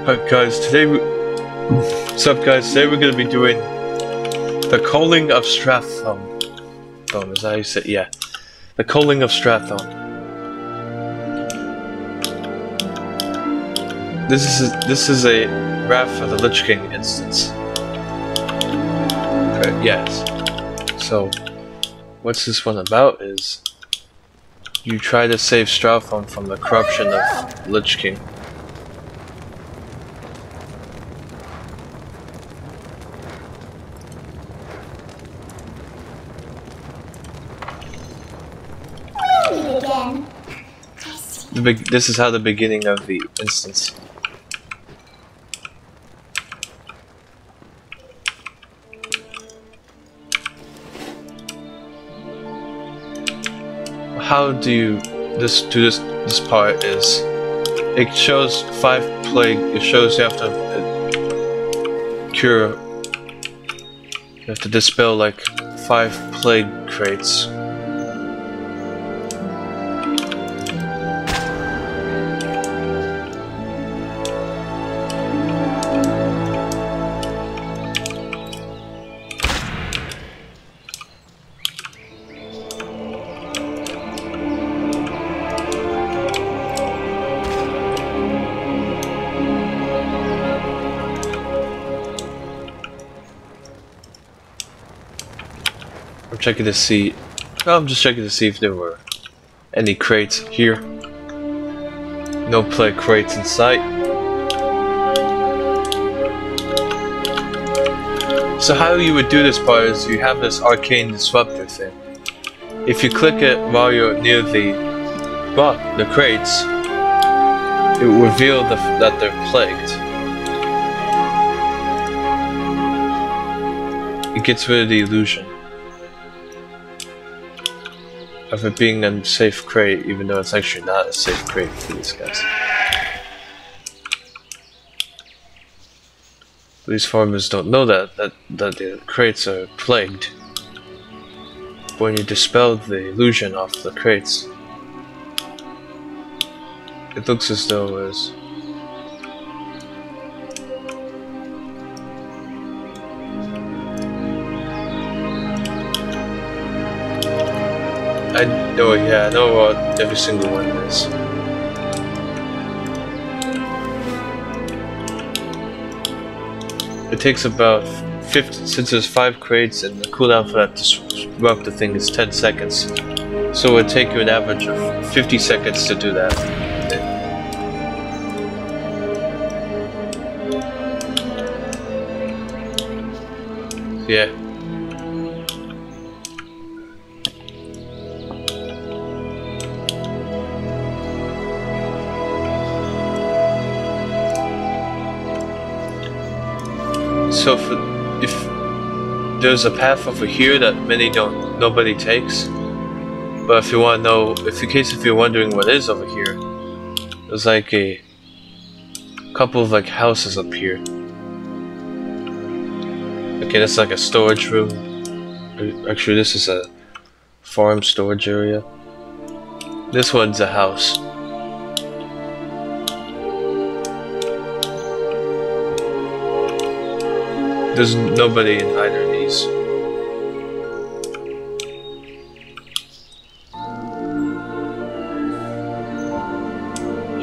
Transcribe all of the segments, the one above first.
Alright guys, today we... What's up guys, today we're gonna be doing the Culling of Stratholme. Oh, is that how you say Yeah. The Culling of Stratholme. This is this is a Wrath of the Lich King instance. Yes. So, what's this one about is you try to save Stratholme from the corruption of Lich King. The big, this is how the beginning of the instance. How do you this do this this part is it shows five plague. It shows you have to uh, cure. You have to dispel like five plague crates. Checking to see. I'm just checking to see if there were any crates here. No plague crates in sight. So how you would do this part is you have this arcane disruptor thing. If you click it while you're near the well, the crates, it will reveal the, that they're plagued. It gets rid of the illusion of it being a safe crate, even though it's actually not a safe crate for these guys. These farmers don't know that, that, that the crates are plagued. When you dispel the illusion off the crates, it looks as though as Know, yeah, I know what every single one is. It takes about 50, since there's 5 crates and the cooldown for that to disrupt the thing is 10 seconds. So it would take you an average of 50 seconds to do that. Yeah. So for, if there's a path over here that many don't, nobody takes. But if you want to know, if in case if you're wondering what is over here, there's like a couple of like houses up here. Okay, that's like a storage room. Actually, this is a farm storage area. This one's a house. There's nobody in either of these.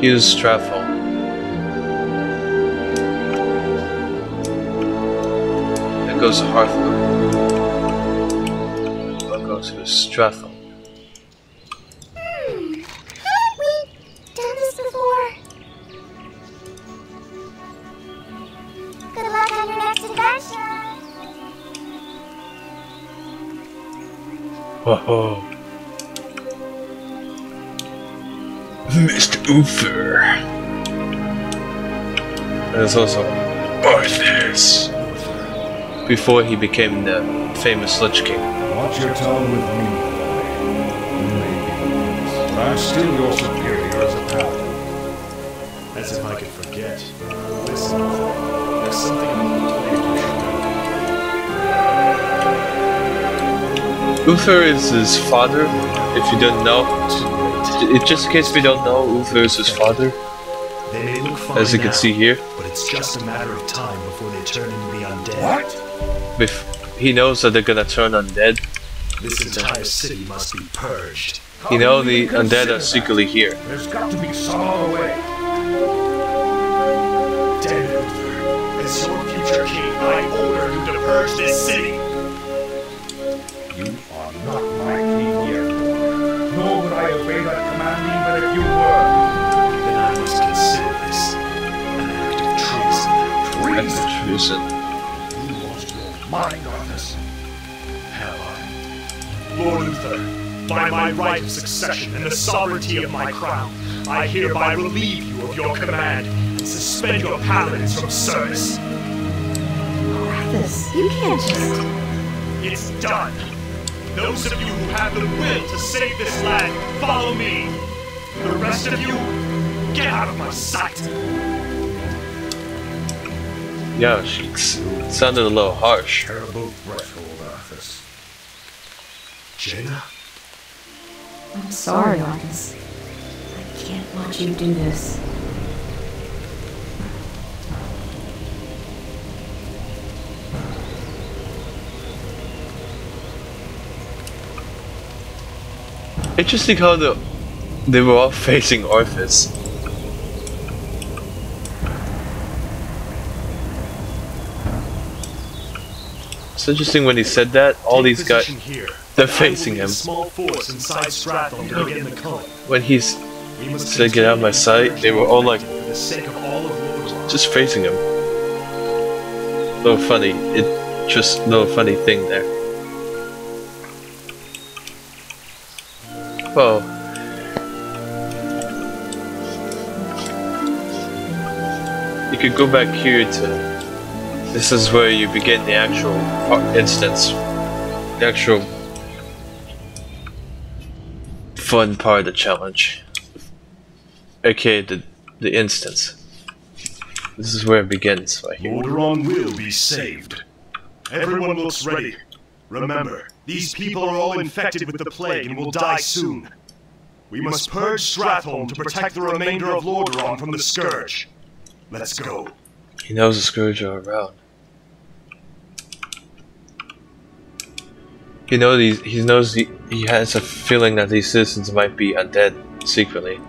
Here's Stratholme. That goes to Hearthwood. That goes to Stratholme. Whoa. Mr. Uther. And there's also Arthas. Before he became the famous Lich King. Watch your tone with me, boy. You may be but I'm still your superior as a paladin. As if I could forget. Listen, there's something about the Uther is his father, if you don't know. Too late. J- Just in case we don't know, Uther is his father. They may look fine as you can now, see here. but it's just a matter of time before they turn into the undead. What? If he knows that they're gonna turn undead, This entire city must be purged. you know the undead are secretly here. There's got to be some other way. Damn it, Uther. As your future king, I order you to purge this city. Treason. That's the treason. You lost your mind on this. Have I? Lord Uther, by my right of succession and the sovereignty of my crown, I hereby relieve you of your command and suspend your paladins from service. Arthas, you can't just. It's done. Those of you who have the will to save this land, follow me. The rest of you, get out of my sight. Yeah, she s- sounded a little harsh. Terrible threshold, Arthas. Jaina? I'm sorry, Arthas. I can't watch you do this. Interesting how the they were all facing Arthas. It's interesting when he said that, all Take these guys, here. they're facing him. Small force inside Stratholme to begin the when he's Said, "Get out of my sight," they were all like- the sake of all just facing him. Little funny, it just little funny thing there. Well, you could go back here to. This is where you begin the actual uh, instance, the actual fun part of the challenge. Okay, the the instance. This is where it begins, right here. Lordaeron will be saved. Everyone looks ready. Remember, these people are all infected with the plague and will die soon. We must purge Stratholme to protect the remainder of Lordaeron from the Scourge. Let's go. He knows the Scourge are around. He knows these. He knows he, he has a feeling that these citizens might be undead secretly.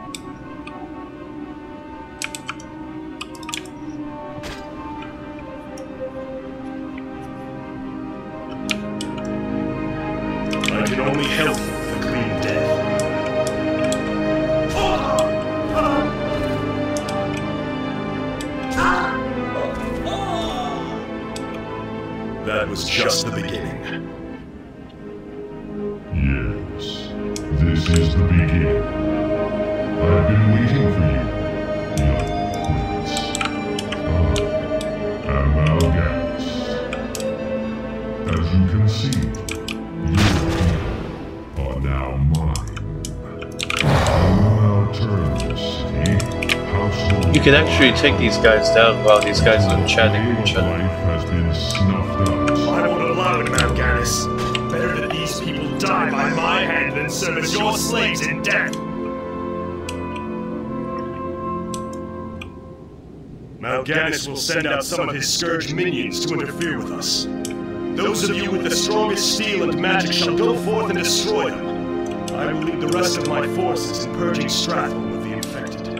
I can only help death. That was just the beginning. Is the beginning. I've been waiting for you, young prince. I am Mal'Ganis. As you can see, are now mine. I will now turn this city, household. You can actually take these guys down while these guys are chatting with each other. life has been snuffed out. Die by my hand than serve as your slaves in death. Mal'Ganis will send out some of his Scourge minions to interfere with us. Those of you with the strongest steel and magic shall go forth and destroy them. I will lead the rest of my forces in purging Stratholme of the infected.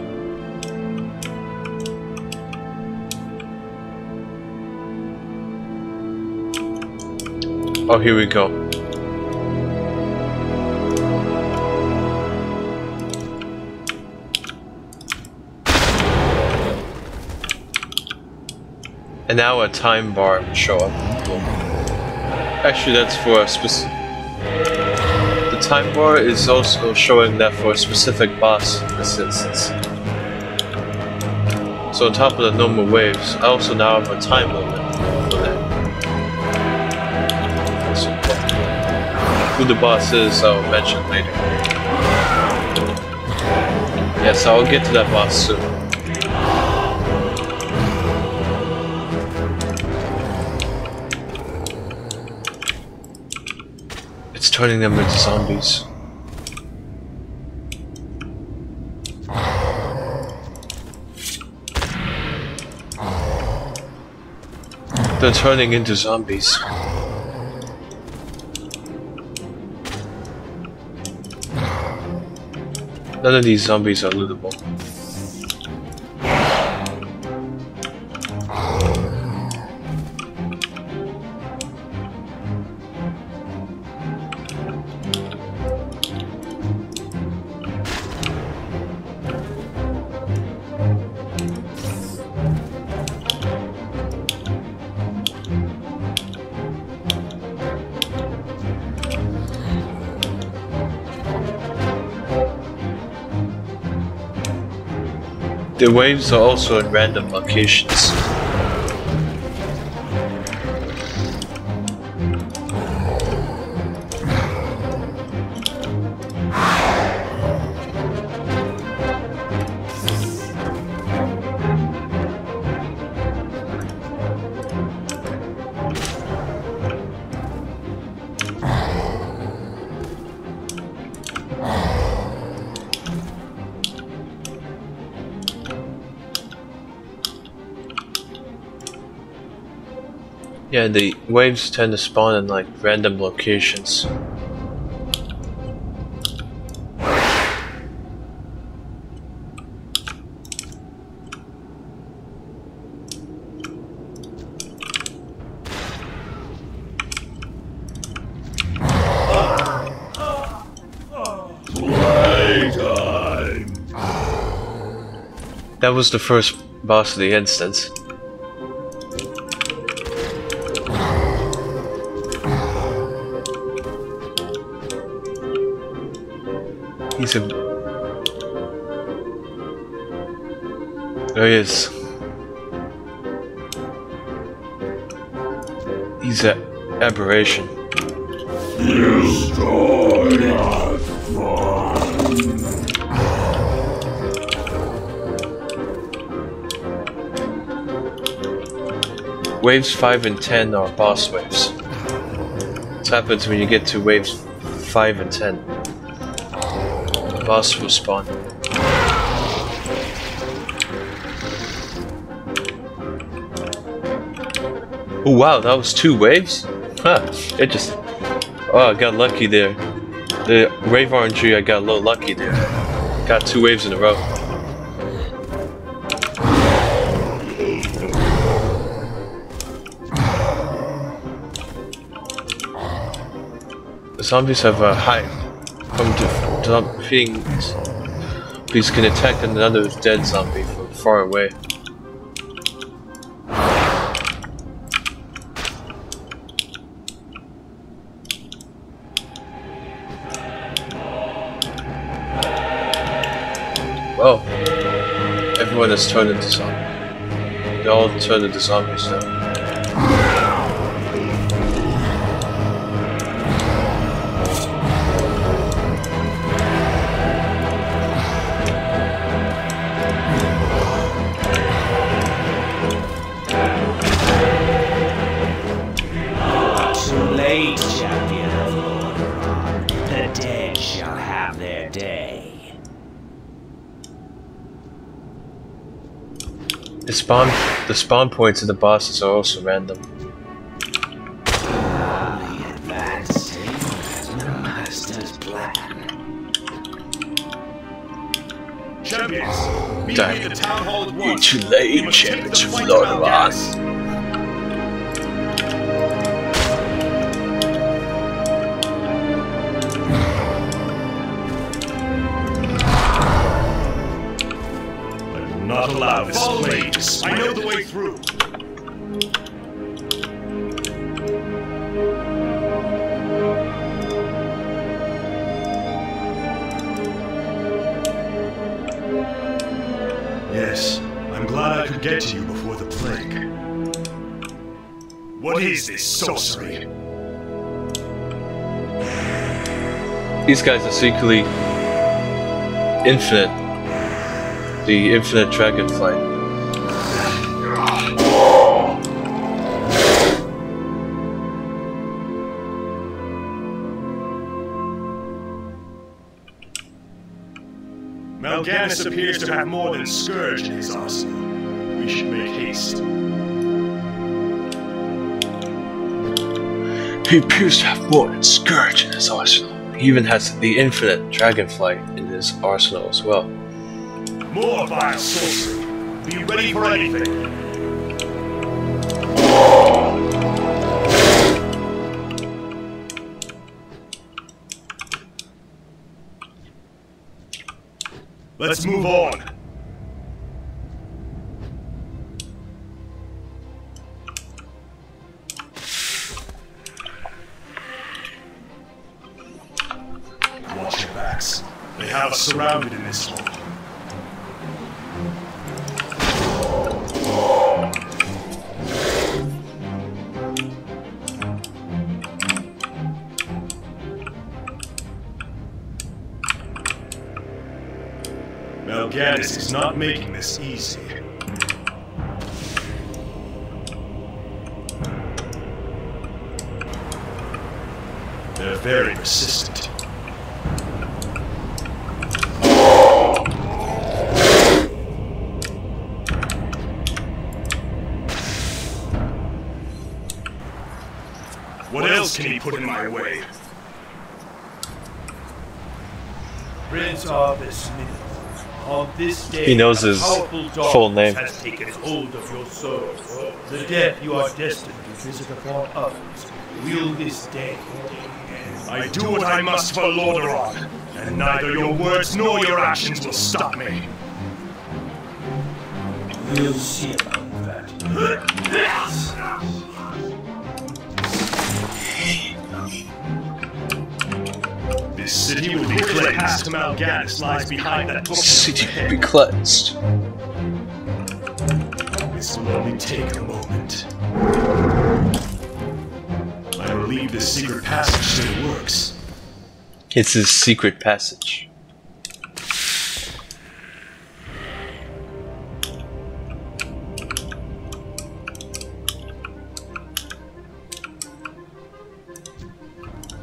Oh, here we go. And now a time bar will show up. Actually, that's for a specific. The time bar is also showing that for a specific boss in this instance. So on top of the normal waves, I also now have a time limit for that. So, who the boss is, I'll mention later. Yes, I'll get to that boss soon. turning them into zombies. They're turning into zombies. None of these zombies are lootable. The waves are also in random locations. Yeah, the waves tend to spawn in like random locations. That was the first boss of the instance. There he is. He's an aberration. Waves 5 and 10 are boss waves. This happens when you get to waves 5 and 10. The boss will spawn. Oh wow, that was two waves? Huh, it just... Oh, I got lucky there. The wave RNG, I got a little lucky there. Got two waves in a row. The zombies have a high from de- defeating these can attack another dead zombie from far away. Has turned into zombies. They all turned into zombies now. Spawn, the spawn points of the bosses are also random. Only advancing the master's plan. Champions, Damn. me at the town hall at once. too late, champions of fight to this Follow me. blade to spread. I know the way through. Yes, I'm glad I could get to you before the plague. What is this sorcery? These guys are secretly infinite. The infinite dragonflight. Ganis appears to have more than Scourge in his arsenal. We should make haste. He appears to have more than Scourge in his arsenal. He even has the infinite dragonflight in his arsenal as well. More vile sorcery. Be ready for anything. Let's move on. Watch your backs. They have us surrounded Mal'Ganis is not making this easy. They're very persistent. What else can he put in my way? Prince Arthas Menethil, day, He knows his full name. has taken hold of your soul. The death you are destined to visit upon others will this day I do what I must for Lordaeron, and neither your words nor your actions will stop me. We'll see about that. This city will be cleansed. Past Mal'Ganis lies behind that. City will be cleansed. This will only take a moment. I believe this secret passage still works. It's his secret passage.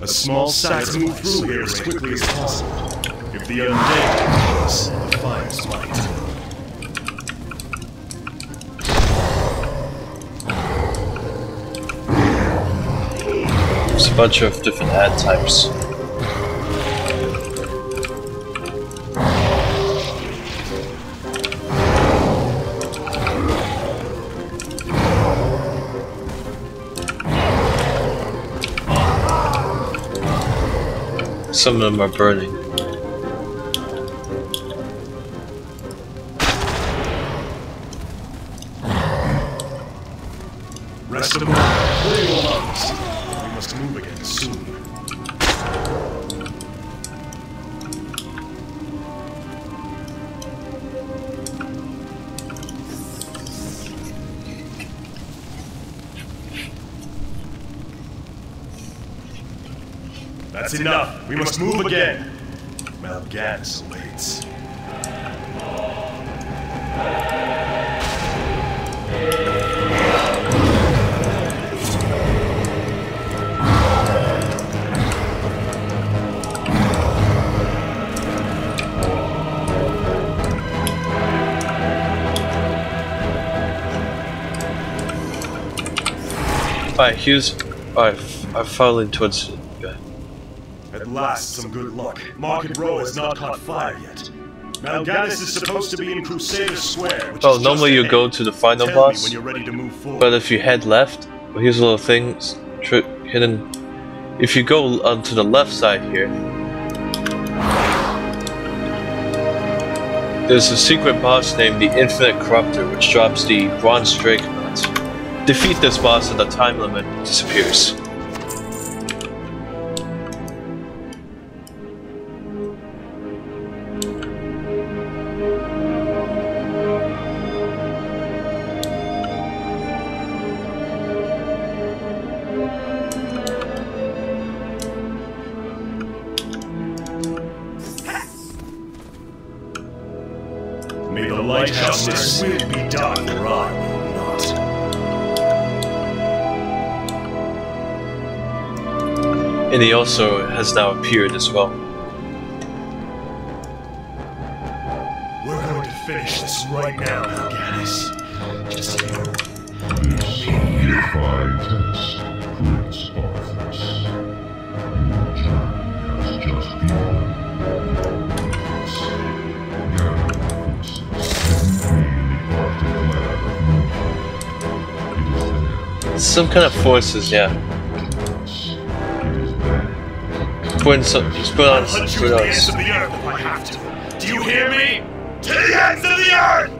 A small site move through here as quickly as possible. If the undead is the fire's might. There's a bunch of different ad types. Some of them are burning. That's enough. We must move again. Mal'Ganis awaits. Alright, here's. Alright, I'm falling towards. At last, some good luck. Market Row has not caught fire yet. Mal'Ganis is supposed to be in Crusader Square, which Oh, is normally you go to the final Tell boss, when you're ready to move forward. but if you head left, well, here's a little thing hidden. If you go onto the left side here, there's a secret boss named the Infinite Corruptor, which drops the Bronze Drake nuts. Defeat this boss and the time limit disappears. May justice will be done, or I will not. And he also has now appeared as well. We're going to finish this right now, Mal'Ganis. Just you. This Unify test secrets of Some kind of forces, yeah. Put in some, just put on, you put to on. ends the earth if I have to. Do you hear me? To the ends of the earth!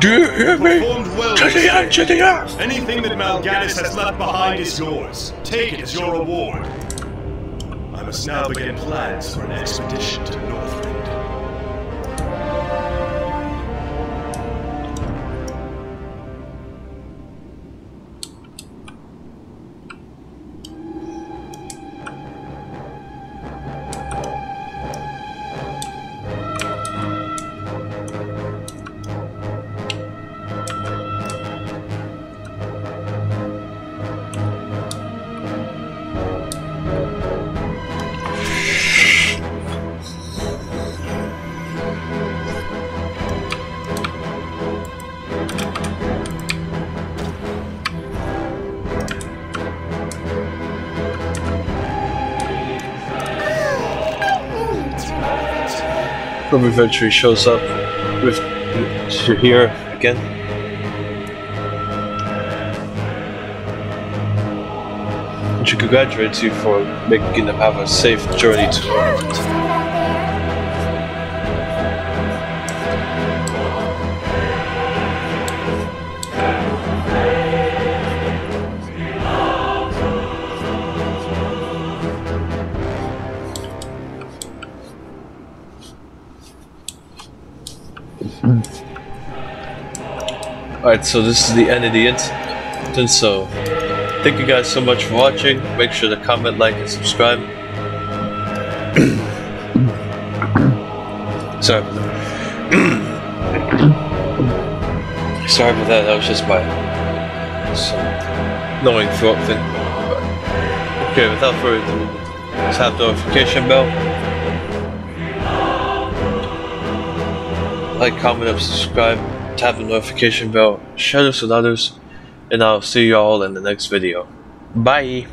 Do you hear me? Well. To the edge of the earth! Anything that Mal'Ganis has left behind is yours. Take it as your reward. I must now begin plans for an expedition to Rob eventually shows up with here again. And she congratulates you for making have a safe journey to Northrend. Alright, so this is the end of the incident. So, thank you guys so much for watching. Make sure to comment, like, and subscribe. Sorry for that. Sorry for that, that was just my annoying throat thing. But, okay, without further ado, tap the notification bell. Like, comment, and subscribe. Tap the notification bell. Share this with others. And I'll see you all in the next video. Bye!